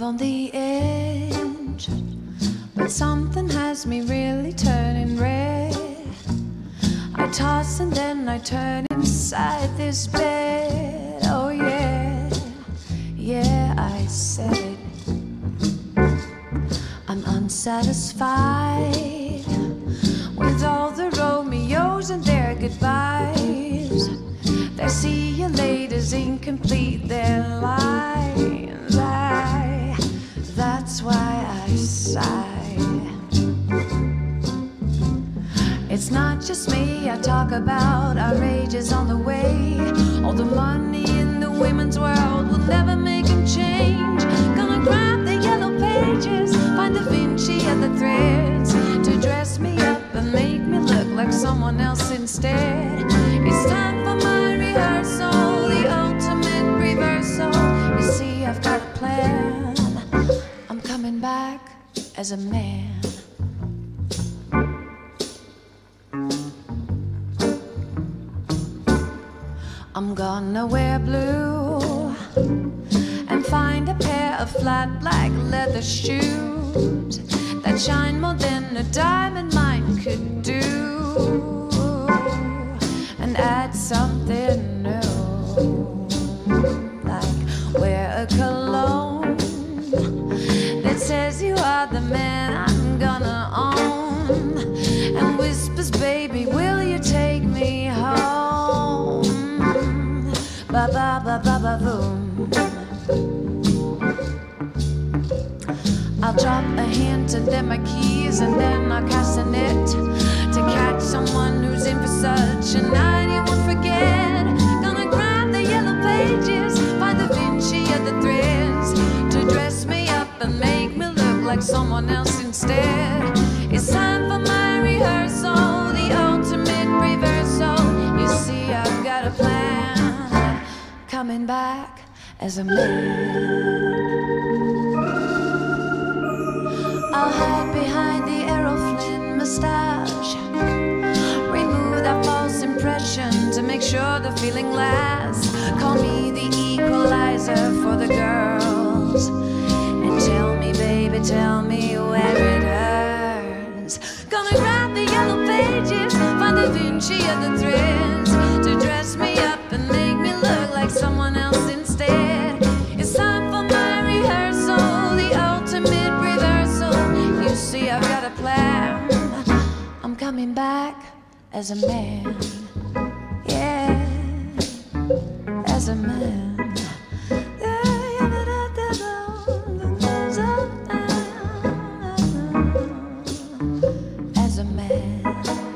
Live on the edge, but something has me really turning red. I toss and then I turn inside this bed. Oh, yeah, yeah, I said. I'm unsatisfied with all the Romeos and their goodbyes. Their see you later's incomplete, their lines. It's not just me, I talk about outrages on the way. All the money in the women's world will never make them change. Gonna grab the yellow pages, find the Vinci and the threads to dress me up and make me look like someone else instead. It's time for my rehearsal, the ultimate reversal. You see, I've got a plan. I'm coming back as a man. I'm gonna wear blue and find a pair of flat black leather shoes that shine more than a diamond mine could do and add something ba ba ba ba ba boom I'll drop a hint and then my keys and then I'll cast a net to catch someone who's in for such a night you won't forget. Gonna grab the yellow pages, find the Vinci and the threads to dress me up and make me look like someone else instead. Coming back as a man. I'll hide behind the Flynn mustache. Remove that false impression to make sure the feeling lasts. Call me the equalizer for the girls. And tell me, baby, tell me where it hurts. Gonna grab the yellow pages, find the Vinci of the threads got a plan. I'm coming back as a man. Yeah, as a man. As a man.